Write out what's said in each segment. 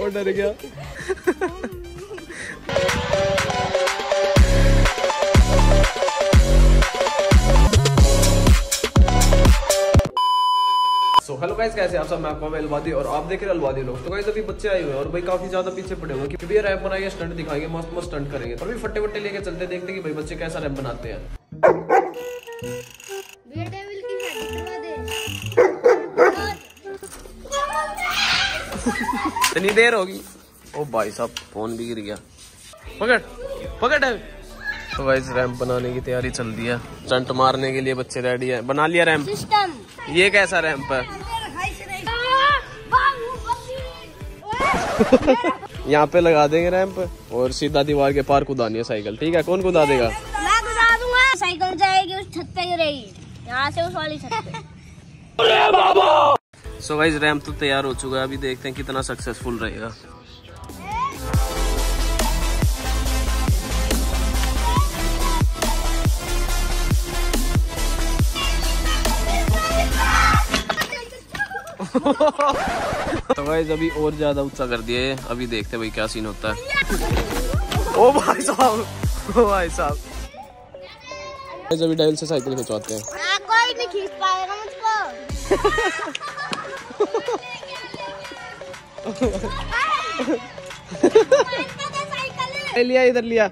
वो डर गया। सो हेलो गाइस कैसे आप सब? मैं आपका मैं अलवादी और आप देख रहे अलवादी लोग। तो गाइस अभी बच्चे आए हुए हैं और भाई काफ़ी ज़्यादा पीछे पड़े हुए हैं कि भैया रैप बनाएँगे स्टंट दिखाएँगे मस्त मस्त स्टंट करेंगे। और भी फट्टे वट्टे लेके चलते देखते कि भाई बच्चे कैसा रैप बनाते हैं। इतनी देर होगी। ओ भाई साहब फ़ोन भी गिर गया। पकड़ पकड़ है तो गाइस रैंप बनाने की तैयारी चल रही है। स्टंट मारने के लिए बच्चे रेडी है। बना लिया रैंप। ये कैसा रैंप है? यहाँ पे लगा देंगे रैंप और सीधा दीवार के पार कुदानी है साइकिल। ठीक है कौन कुदा देगा? मैं गुजा दूँगा। साइकिल जाएगी उस छत पे गिरेगी। यहाँ से उस वाली छत पे। सो गाइस रैंप तो तैयार हो चुका है। अभी देखते हैं कितना सक्सेसफुल रहेगा। तो गाइस अभी और ज़्यादा ऊँचा कर दिया है। अभी देखते हैं भाई क्या सीन होता है। ओ भाई साहब ओ भाई साहब। गाइस अभी डायल से साइकिल खिंचवाते हैं। हाँ, कोई नहीं खींच पाएगा मुझको। ए, लिया इधर लिया।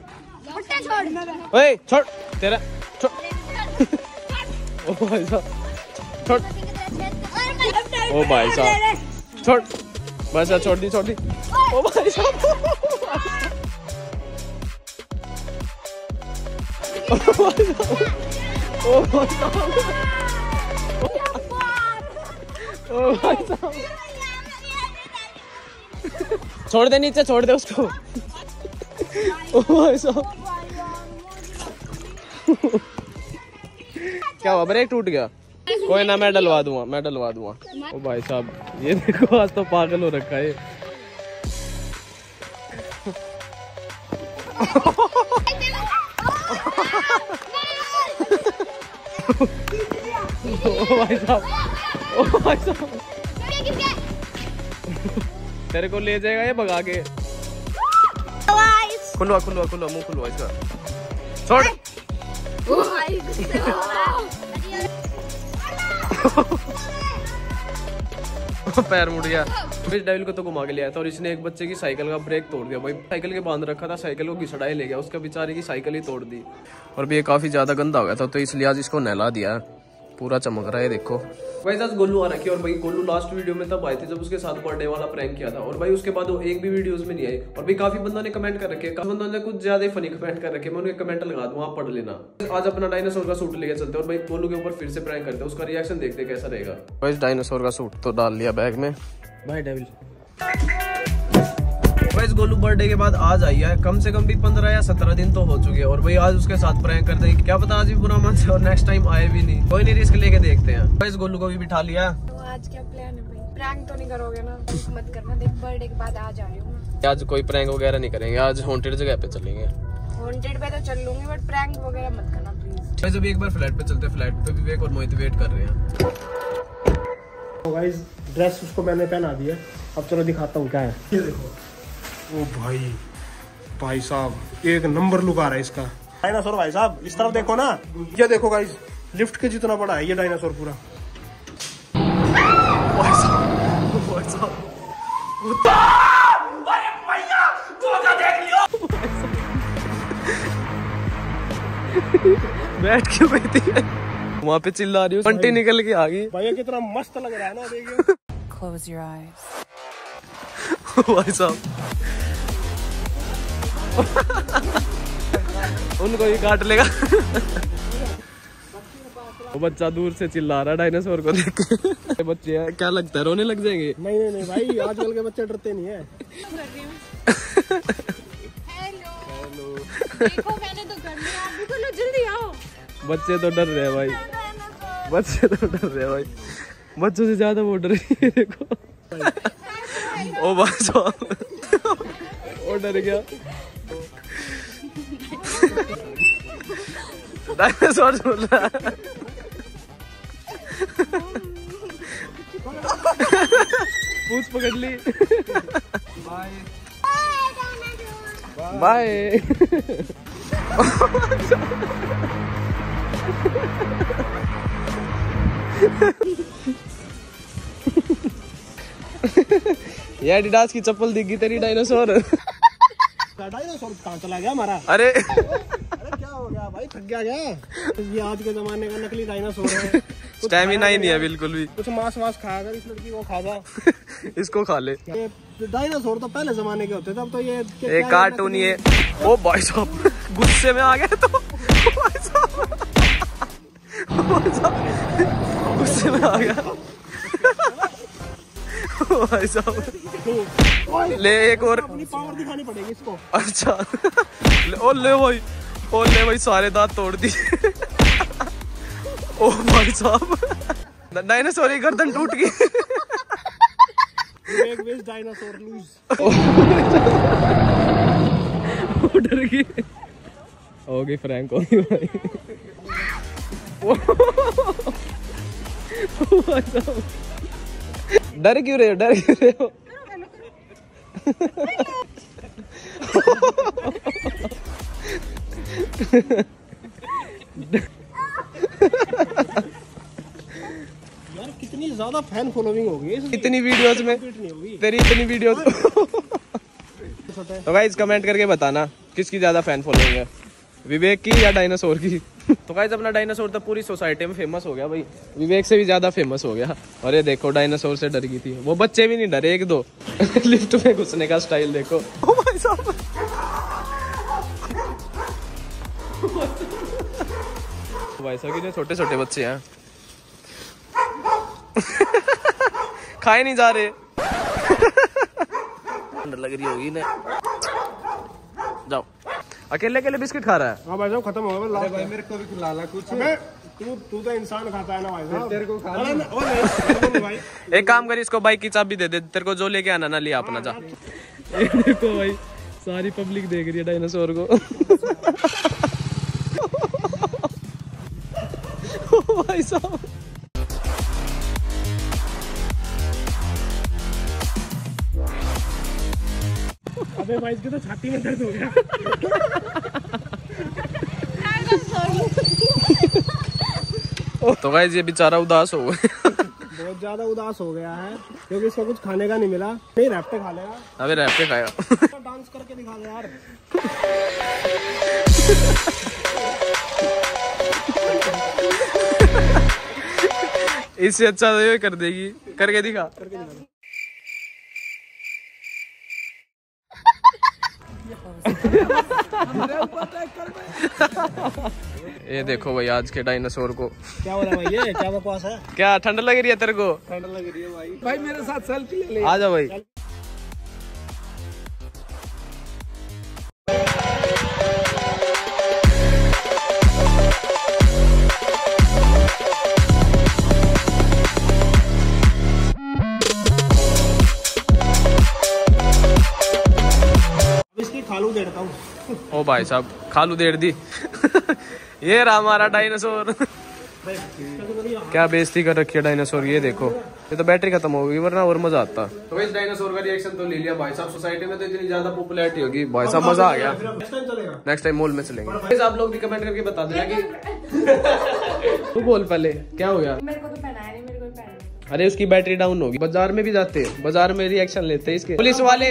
ओए छोड़। तेरा ओ भाई साहब छोड़। ओ भाई साहब छोड़। बस यार, छोड़ दी छोड़ दी। भाई साहब। ओ भाई साहब। ओ भाई साहब। छोड़ दे नीचे छोड़ दे उसको। साहब क्या हुआ? ब्रेक टूट गया। कोई ना मैं डलवा दूँगा मैं डलवा दूँगा। ओ भाई साहब ये देखो आज तो पागल हो रखा है ओ ओ भाई साहब। तेरे को ले जाएगा ये भगा के। खुलवा खुलवा खुलवा, मुँह खुलवा इसका। छोड़। पैर मुड़ गया। फिर डेविल को तो घुमा के लिया था और इसने एक बच्चे की साइकिल का ब्रेक तोड़ दिया। भाई, साइकिल के बाँध रखा था, साइकिल को घिसड़ाए ले गया। उसका बेचारे की साइकिल ही तोड़ दी। और भी ये काफ़ी ज़्यादा गंदा हो गया था तो इसलिए आज इसको नहला दिया। पूरा चमक रहा है देखो। भाई आज गोलू आ रखी है और भाई गोलू लास्ट वीडियो में तब आए थे जब उसके साथ बर्थडे वाला प्रैंक किया था। और भाई उसके बाद वो एक भी वीडियोस में नहीं आई। और भाई काफ़ी बंदों ने कमेंट कर रखे। काफ़ी बंदों ने कुछ ज़्यादा ही फनी कमेंट कर रखे। मैं उनके कमेंट लगा दूँगा आप पढ़ लेना। आज अपना डायनासोर का सूट लेके चलते हैं और भाई गोलू के ऊपर फिर से प्रैंक करते हैं। उसका रिएक्शन देखते हैं कैसा रहेगा। भाई डायनासोर का सूट तो डाल लिया बैग में। Bye devil guys Golu birthday के बाद आज आई है। कम से कम भी पंद्रह या सत्रह दिन तो हो चुके हैं और भाई आज उसके साथ प्रैंक कर देंगे क्या पता आज भी बुरा मन से और नेक्स्ट टाइम आए भी नहीं। कोई नहीं रिस्क लेके देखते हैं। गाइस गोलू को भी बिठा लिया। तो आज क्या प्लान है प्रैंक तो नहीं करोगे ना? मत करना। देख बर्थडे के बाद आ जा रही हूँ आज कोई प्रैंक वगैरह नहीं करेंगे। आज हॉन्टेड जगह पे चलेंगे। हॉन्टेड पे तो चल लूँगी बट प्रैंक वगैरह मत करना प्लीज़ अभी एक बार फ्लैट पे चलते हैं। फ्लैट पे विवेक और मोहित वेट कर रहे हैं। तो गाइस ड्रेस उसको मैंने पहना दिया। अब चलो दिखाता हूँ क्या है। ये देखो। ओ भाई भाई साहब एक नंबर लुक आ रहा है इसका। डायनासोर भाई साहब इस तरफ़ देखो ना। ये देखो गाइस लिफ्ट के जितना बड़ा है ये डायनासोर पूरा। बैठ क्यों बैठी है। वहाँ पे चिल्ला रही हूँ पंटी निकल के आ गई। भैया कितना मस्त लग रहा है ना देखिए Close your eyes. भाई साहब। उनको ही काट लेगा। वो बच्चा दूर से चिल्ला रहा है डायनासोर को देख के। बच्चे हैं। क्या लगता है रोने लग जाएँगे? नहीं नहीं नहीं भाई आजकल के बच्चे डरते नहीं है। देखो मैंने तो कर लिया। आप भी तो लो जल्दी आओ। बच्चे तो डर रहे हैं भाई। बच्चे तो डर रहे हैं भाई। बच्चों से ज़्यादा वो डर रही है देखो। ओ भाई साहब। वो डर गया। डायनासोर सुन रहा पूछ पकड़ ली। बाय ये एडिडास की चप्पल दिख गई तेरी डायनासोर चला गया हमारा? अरे। अरे क्या हो गया भाई? थक गया क्या? ये आज के जमाने का नकली डायनासोर है। स्टेमिना ही नहीं है बिल्कुल भी। कुछ मांस वास खा कर इस लड़की को खा जा। इसको खा ले। डायनासोर तो पहले जमाने के होते थे अब तो ये एक कार्टून ये। ओ भाई साहब गुस्से में आ गया तो। भाई साहब, गुस्से में आ गया भाई साहब ले एक और। पावर दिखानी पड़ेगी इसको अच्छा। ओ ले भाई। ओ ले भाई सारे दांत तोड़ दिए। ओ भाई साहब। डायनासोर की गर्दन टूट गई। डायनासोर लूज डर गई हो गई फ्रैंक हो गई भाई। ओ भाई साहब। डर क्यों रहे हो? डर क्यों रहे हो? यार कितनी ज़्यादा फ़ैन फॉलोइंग होगी इतनी वीडियोस में तेरी इतनी वीडियोस तो गाइज़ कमेंट करके बताना किसकी ज़्यादा फ़ैन फॉलोइंग है? विवेक की या डायनासोर की? तो गाइज़ अपना डायनासोर तो पूरी सोसाइटी में फ़ेमस हो गया भाई। विवेक से भी ज़्यादा फ़ेमस हो गया। और ये देखो डायनासोर से डर गई थी। वो बच्चे भी नहीं डरे एक दो। लिफ्ट में घुसने का स्टाइल देखो। ओ भाई साहब कितने छोटे छोटे बच्चे हैं। खाए नहीं जा रहे। लग रही होगी इन्हें। जाओ। अकेले अकेले बिस्किट खा रहा है। हाँ भाई साहब खत्म हो गया भाई मेरे को भी खिला ला कुछ। अबे तू तू तो इंसान खाता है ना भाई साहब। तेरे को खा अरे ना- भाई। एक काम कर इसको बाइक की चाबी दे दे तेरे को जो लेके आना ना लिया अपना जा। ये देखो भाई सारी पब्लिक देख रही है डायनासोर को। भाई साहब। अबे भाई इसकी तो छाती में दर्द हो गया। तो गाइस ये बेचारा उदास हो गया। बहुत ज़्यादा उदास हो गया है क्योंकि इसको कुछ खाने का नहीं मिला। नहीं रैपटे खा लेगा। अबे रैप के खाएगा। डांस करके दिखा दे यार। इससे अच्छा तो ये कर देगी। करके दिखा। करके दिखा ये देखो भाई आज के डायनासोर को। क्या हो रहा है भाई ये क्या बकवास है? क्या ठंड लग रही है तेरे को? ठंड लग रही है भाई। भाई मेरे साथ सेल्फी ले ले। आ जा भाई। खालू दे देता हूँ। ओ भाई साहब खालू देर दी। ये रहा हमारा डायनासोर। क्या बेइज्जती कर रखी है डायनासोर ये देखो। ये तो बैटरी खत्म हो गई वरना और मज़ा आता। तो इस डायनासोर का रिएक्शन तो ले लिया भाई साहब। सोसाइटी में तो इतनी ज़्यादा पॉपुलैरिटी होगी। भाई साहब मज़ा आ गया। नेक्स्ट टाइम चलेगा। मॉल में चलेंगे। आप लोग भी कमेंट करके बता देना कि तू बोल पहले क्या हो गया? मेरे को तो पहनाया नहीं मेरे को पहना अरे उसकी बैटरी डाउन होगी। बाज़ार में भी जाते हैं। बाज़ार में रिएक्शन लेते हैं इसके। पुलिस वाले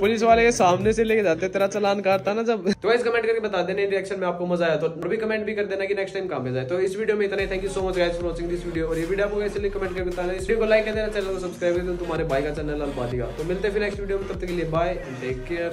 पुलिस वाले के सामने से लेके जाते तेरा चलान काटता ना जब? तो इस कमेंट करके बता देना रिएक्शन में आपको मज़ा आया तो भी कमेंट भी कर देना कि नेक्स्ट टाइम कहाँ पे जाए। तो इस वीडियो में इतना thank you so much guys for watching this video और ये वीडियो आपको कैसे कमेंट करके बताना। इस वीडियो को लाइक कर देना चैनल को सब्सक्राइब कर देना। तुम्हारे भाई का चैनल अलपाती का। तो मिलते फिर नेक्स्ट वीडियो में। तब तक के लिए बाय टेक केयर